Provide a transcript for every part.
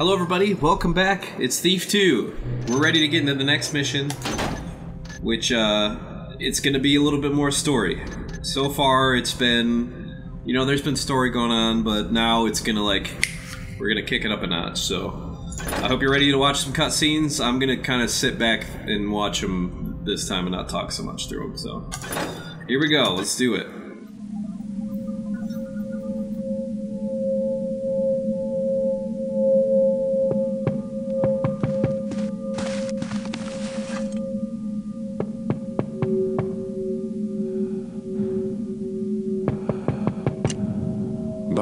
Hello, everybody. Welcome back. It's Thief 2. We're ready to get into the next mission, which, uh, it's gonna be a little bit more story. So far, it's been, you know, there's been story going on, but now it's gonna, like, we're gonna kick it up a notch, so. I hope you're ready to watch some cutscenes. I'm gonna kind of sit back and watch them this time and not talk so much through them, so. Here we go. Let's do it.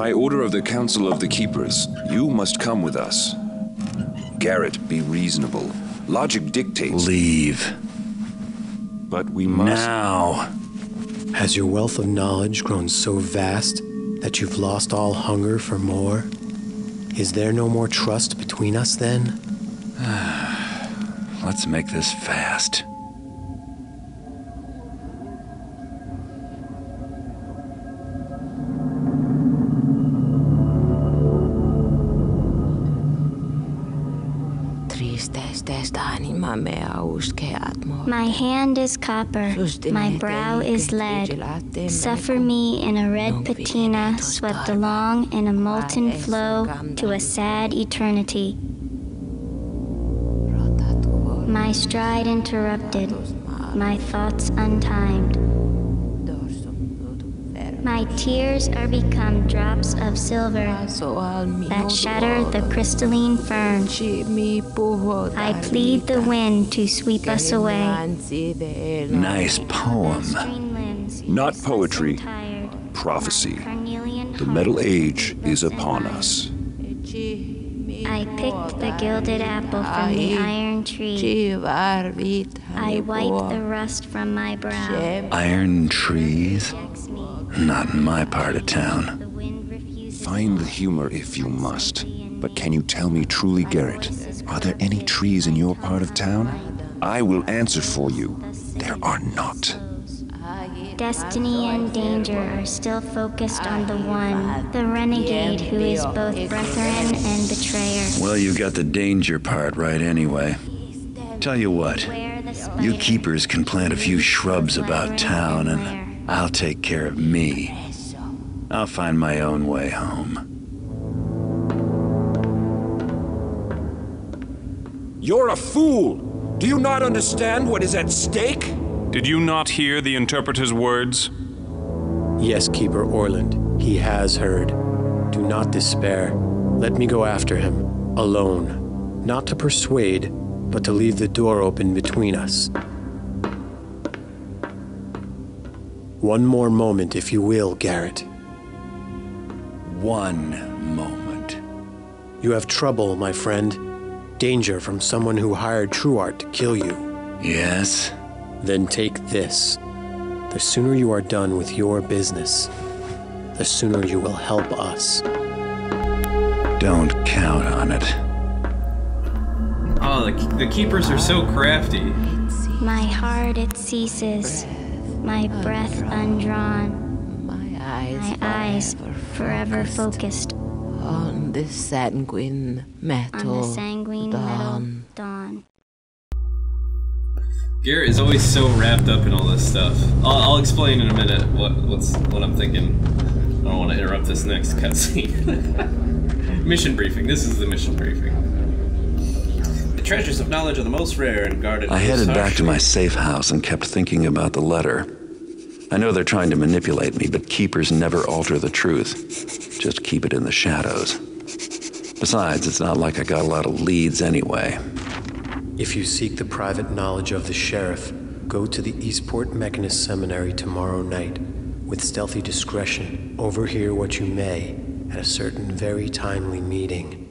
By order of the Council of the Keepers, you must come with us. Garrett, be reasonable. Logic dictates. Leave. But we must. Now. Has your wealth of knowledge grown so vast that you've lost all hunger for more? Is there no more trust between us then? Let's make this fast. My hand is copper, my brow is lead. Suffer me in a red patina swept along in a molten flow to a sad eternity. My stride interrupted, my thoughts untimed. My tears are become drops of silver that shatter the crystalline fern. I plead the wind to sweep us away. Nice poem. Not poetry, prophecy. The Metal Age is upon us. I picked the gilded apple from the iron tree. I wipe the rust from my brow. Iron trees? Not in my part of town. Find the humor if you must. But can you tell me truly, Garrett, are there any trees in your part of town? I will answer for you. There are not. Destiny and danger are still focused on the one, the renegade who is both brethren and betrayer. Well, you got the danger part right anyway. Tell you what, you keepers can plant a few shrubs about town and I'll take care of me. I'll find my own way home. You're a fool! Do you not understand what is at stake? Did you not hear the interpreter's words? Yes, Keeper Orland, he has heard. Do not despair. Let me go after him, alone. Not to persuade, but to leave the door open between us. One more moment, if you will, Garrett. One moment. You have trouble, my friend. Danger from someone who hired Truart to kill you. Yes? Then take this. The sooner you are done with your business, the sooner you will help us. Don't count on it. Oh, the, the keepers are so crafty. My heart it ceases, my breath undrawn, my eyes forever focused on the sanguine on metal the sanguine metal dawn. dawn. Garrett is always so wrapped up in all this stuff. I'll, I'll explain in a minute what what's what I'm thinking. I don't want to interrupt this next cutscene. mission briefing. This is the mission briefing. The treasures of knowledge are the most rare and guarded. I headed back to my safe house and kept thinking about the letter. I know they're trying to manipulate me, but keepers never alter the truth. Just keep it in the shadows. Besides, it's not like I got a lot of leads anyway. If you seek the private knowledge of the sheriff, go to the Eastport Mechanist Seminary tomorrow night. With stealthy discretion, overhear what you may at a certain very timely meeting.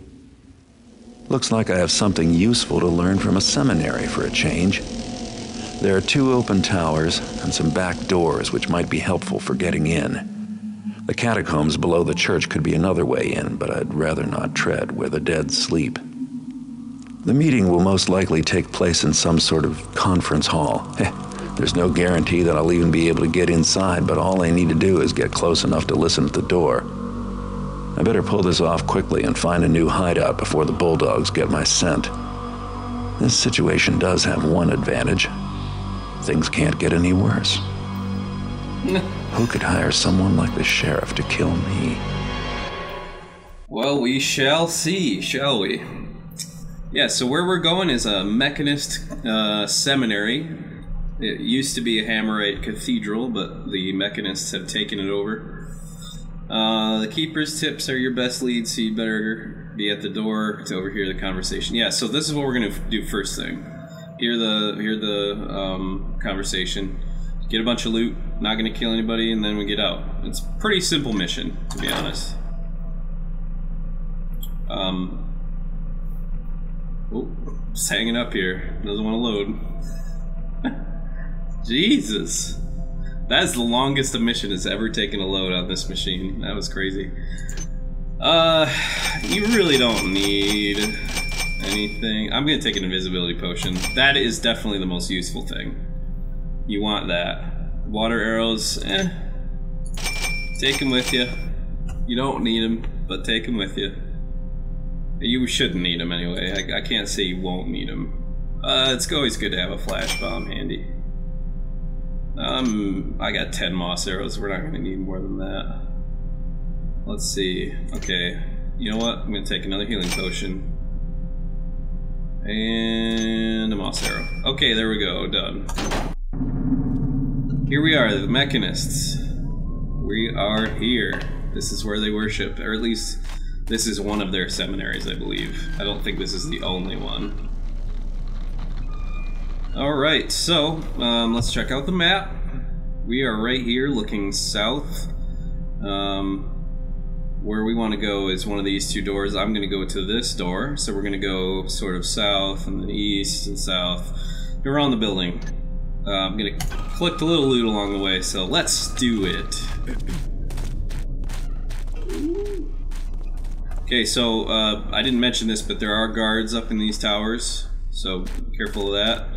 Looks like I have something useful to learn from a seminary for a change. There are two open towers and some back doors which might be helpful for getting in. The catacombs below the church could be another way in, but I'd rather not tread where the dead sleep. The meeting will most likely take place in some sort of conference hall. Eh, There's no guarantee that I'll even be able to get inside, but all I need to do is get close enough to listen at the door. I better pull this off quickly and find a new hideout before the bulldogs get my scent. This situation does have one advantage. Things can't get any worse. Who could hire someone like the sheriff to kill me? Well, we shall see, shall we? Yeah, so where we're going is a Mechanist uh, seminary. It used to be a Hammerite cathedral, but the Mechanists have taken it over. Uh, the Keeper's tips are your best lead, so you better be at the door to overhear the conversation. Yeah, so this is what we're gonna do first thing. Hear the hear the um, conversation, get a bunch of loot, not gonna kill anybody, and then we get out. It's a pretty simple mission, to be honest. Um, oh, just hanging up here. Doesn't want to load. Jesus. That's the longest a mission has ever taken a load on this machine. That was crazy. Uh, you really don't need anything. I'm gonna take an invisibility potion. That is definitely the most useful thing. You want that. Water arrows, eh. Take them with you. You don't need them, but take them with you. You shouldn't need them anyway. I, I can't say you won't need them. Uh, it's always good to have a flash bomb handy. Um, I got 10 moss arrows. We're not going to need more than that. Let's see. Okay. You know what? I'm going to take another healing potion. And a moss arrow. Okay, there we go. Done. Here we are, the Mechanists. We are here. This is where they worship, or at least this is one of their seminaries, I believe. I don't think this is the only one. Alright, so um, let's check out the map. We are right here looking south. Um, where we want to go is one of these two doors. I'm going to go to this door, so we're going to go sort of south and then east and south around the building. Uh, I'm going to collect a little loot along the way, so let's do it. Okay, so uh, I didn't mention this, but there are guards up in these towers, so careful of that.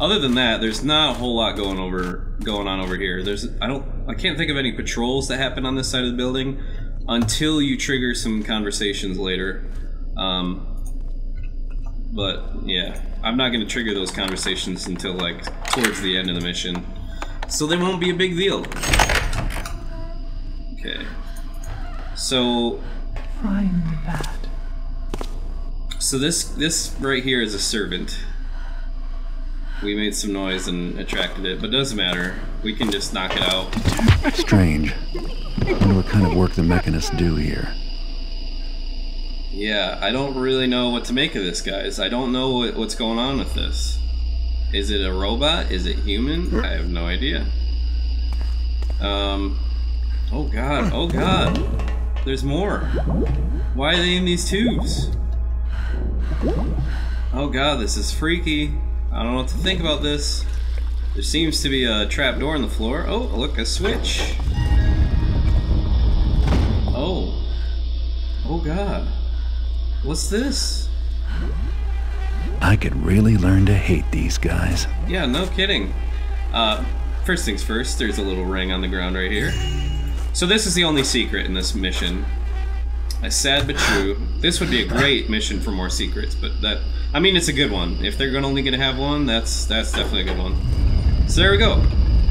Other than that, there's not a whole lot going over going on over here. There's I don't I can't think of any patrols that happen on this side of the building until you trigger some conversations later. Um, but yeah, I'm not going to trigger those conversations until like towards the end of the mission, so they won't be a big deal. Okay, so Find that. So this this right here is a servant. We made some noise and attracted it, but it doesn't matter. We can just knock it out. Strange. Wonder what kind of work the mechanists do here. Yeah, I don't really know what to make of this, guys. I don't know what, what's going on with this. Is it a robot? Is it human? I have no idea. Um. Oh god. Oh god. There's more. Why are they in these tubes? Oh god, this is freaky. I don't know what to think about this. There seems to be a trap door in the floor. Oh, look, a switch. Oh god. What's this? I could really learn to hate these guys. Yeah, no kidding. Uh, first things first, there's a little ring on the ground right here. So this is the only secret in this mission. As sad but true. This would be a great mission for more secrets, but that I mean it's a good one. If they're only gonna have one, that's that's definitely a good one. So there we go.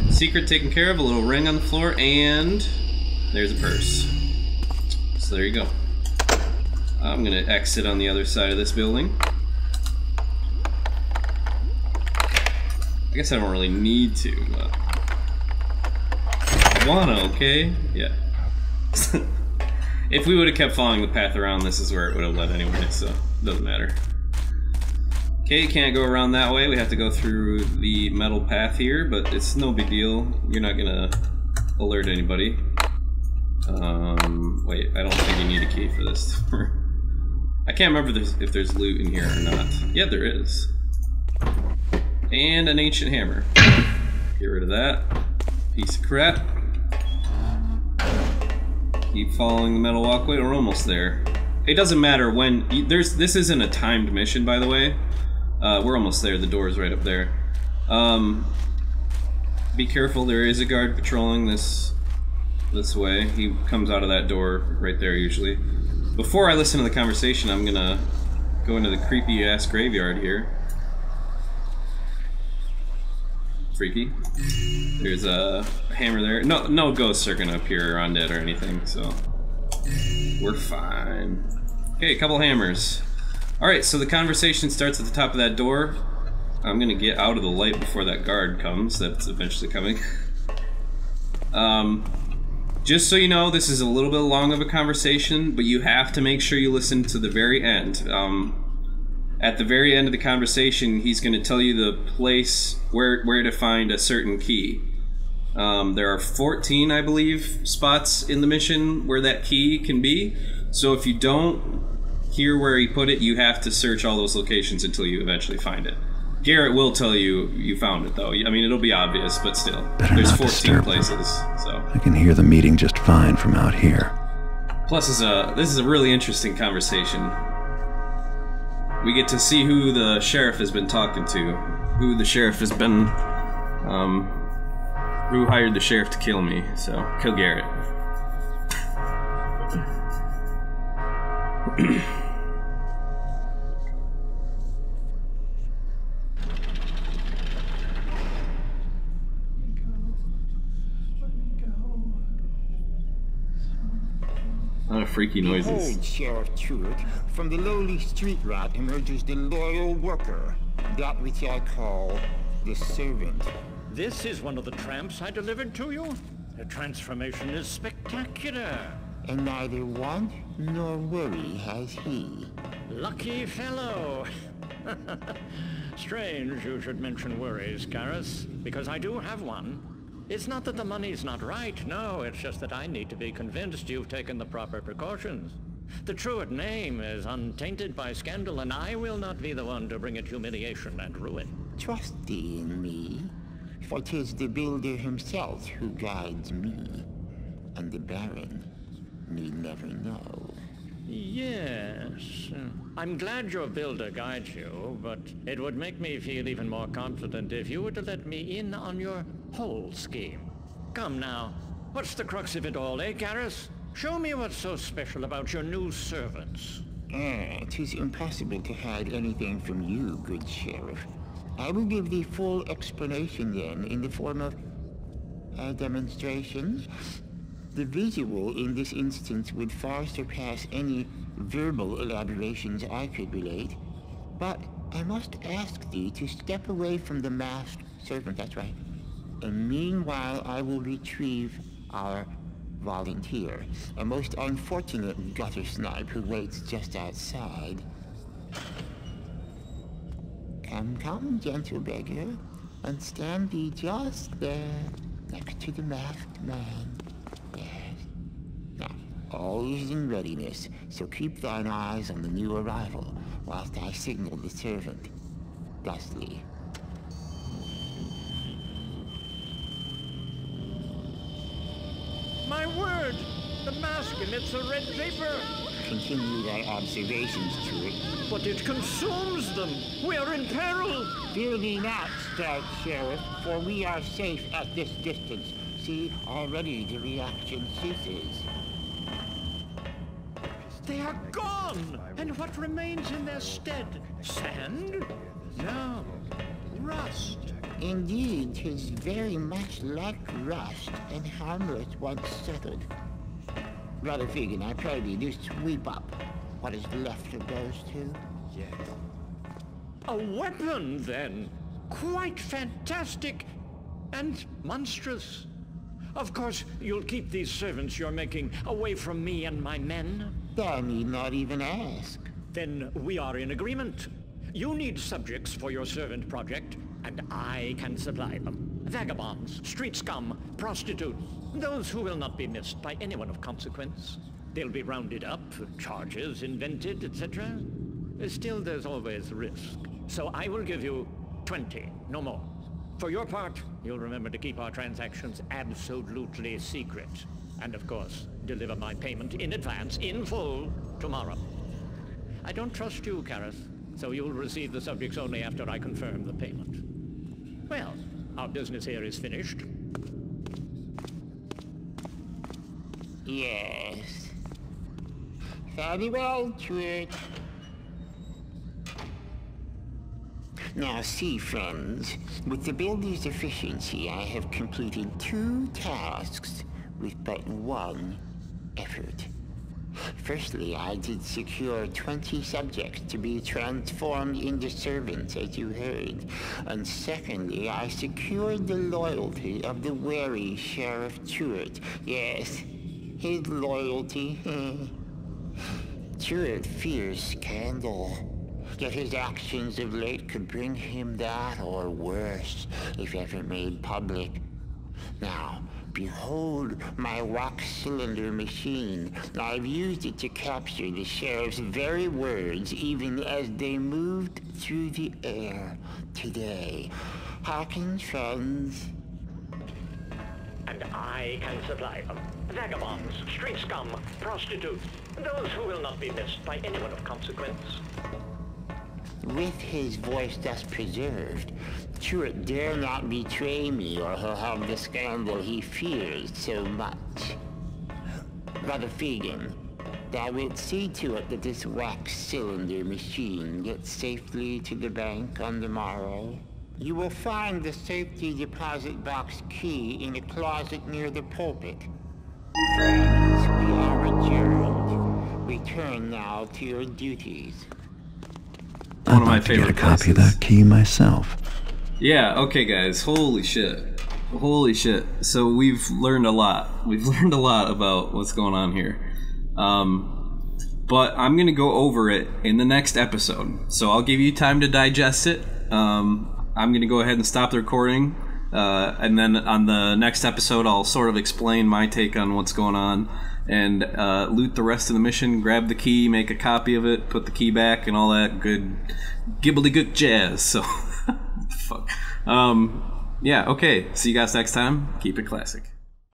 Secret taken care of, a little ring on the floor, and there's a purse. So there you go. I'm gonna exit on the other side of this building. I guess I don't really need to, but I wanna, okay? Yeah. if we would have kept following the path around, this is where it would have led anyway, so doesn't matter. Okay, you can't go around that way. We have to go through the metal path here, but it's no big deal. You're not gonna alert anybody. Um, wait, I don't think you need a key for this. I can't remember if there's, if there's loot in here or not. Yeah, there is. And an ancient hammer. Get rid of that. Piece of crap. Keep following the metal walkway. We're almost there. It doesn't matter when there's. This isn't a timed mission, by the way. Uh, we're almost there. The door is right up there. Um, be careful. There is a guard patrolling this this way. He comes out of that door right there usually. Before I listen to the conversation, I'm gonna go into the creepy ass graveyard here. Freaky. There's a hammer there. No, no ghosts are gonna appear or undead or anything, so we're fine. Okay, a couple hammers. All right, so the conversation starts at the top of that door. I'm gonna get out of the light before that guard comes. That's eventually coming. um, just so you know, this is a little bit long of a conversation, but you have to make sure you listen to the very end. Um, at the very end of the conversation, he's going to tell you the place where where to find a certain key. Um, there are 14, I believe, spots in the mission where that key can be. So if you don't hear where he put it, you have to search all those locations until you eventually find it. Garrett will tell you you found it, though. I mean, it'll be obvious, but still, Better there's not 14 disturb places. them. So I can hear the meeting just fine from out here. Plus, is a this is a really interesting conversation. We get to see who the sheriff has been talking to, who the sheriff has been, um, who hired the sheriff to kill me. So kill Garrett. freaky noises. Behold, Sheriff Truart, from the lowly street rat emerges the loyal worker, that which I call the servant. This is one of the tramps I delivered to you. The transformation is spectacular. And neither want nor worry has he. Lucky fellow. Strange you should mention worries, Karras, because I do have one. It's not that the money's not right, no, it's just that I need to be convinced you've taken the proper precautions. The Truart name is untainted by scandal, and I will not be the one to bring it humiliation and ruin. Trust thee in me, for 'tis the builder himself who guides me, and the Baron need never know. Yes. I'm glad your builder guides you, but it would make me feel even more confident if you were to let me in on your whole scheme. Come now. What's the crux of it all, eh, Karras? Show me what's so special about your new servants. Ah, it is impossible to hide anything from you, good sheriff. I will give thee full explanation then in the form of a demonstration. The visual in this instance would far surpass any verbal elaborations I could relate. But I must ask thee to step away from the masked servant, that's right. And meanwhile, I will retrieve our volunteer, a most unfortunate gutter snipe who waits just outside. Come, come, gentle beggar, and stand thee just there, next to the masked man. All is in readiness, so keep thine eyes on the new arrival, whilst I signal the servant. Thusly. My word! The mask emits a red vapor! Continue thy observations to it. But it consumes them! We are in peril! Fear thee not, stout sheriff, for we are safe at this distance. See, already the reaction ceases. They are gone! And what remains in their stead? Sand? No. Rust. Indeed, 'tis very much like rust and harmless once settled. Brother Fegan, I pray thee, do sweep up what is left of those two. Yes. A weapon, then! Quite fantastic and monstrous. Of course, you'll keep these servants you're making away from me and my men. Thou need not even ask. Then we are in agreement. You need subjects for your servant project, and I can supply them. Vagabonds, street scum, prostitutes, those who will not be missed by anyone of consequence. They'll be rounded up, charges invented, etc. Still, there's always risk. So I will give you 20, no more. For your part, you'll remember to keep our transactions absolutely secret. And of course, deliver my payment in advance, in full, tomorrow. I don't trust you, Karras, so you'll receive the subjects only after I confirm the payment. Well, our business here is finished. Yes. Very well, Truart. Now see, friends, with the builder's efficiency, I have completed two tasks with but one effort. Firstly, I did secure 20 subjects to be transformed into servants, as you heard. And secondly, I secured the loyalty of the wary Sheriff Truart. Yes, his loyalty. Truart fears scandal. Yet his actions of late could bring him that or worse, if ever made public. Now, behold my wax cylinder machine. I've used it to capture the sheriff's very words even as they moved through the air today. Hearken, friends. And I can supply them. Vagabonds, street scum, prostitutes, those who will not be missed by anyone of consequence. With his voice thus preserved, Truart dare not betray me or he'll have the scandal he fears so much. Brother Fegan, thou wilt see to it that this wax cylinder machine gets safely to the bank on the morrow. You will find the safety deposit box key in a closet near the pulpit. Friends, we are adjourned. Return now to your duties. One I'd of my like to favorite get a copy of that key myself. Yeah, okay, guys. Holy shit. Holy shit. So we've learned a lot. We've learned a lot about what's going on here. Um, but I'm going to go over it in the next episode. So I'll give you time to digest it. Um, I'm going to go ahead and stop the recording. Uh, and then on the next episode, I'll sort of explain my take on what's going on and uh, loot the rest of the mission, grab the key, make a copy of it, put the key back, and all that good gibbledygook jazz. So, fuck. Um, yeah, okay. See you guys next time. Keep it classic.